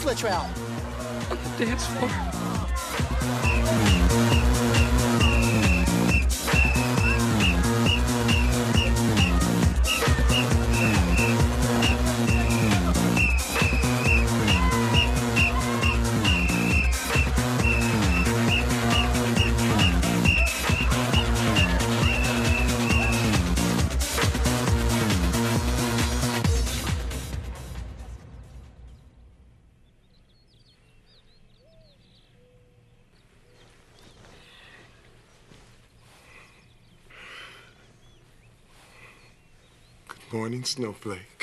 is Latrell? On the dance floor. Morning, Snowflake.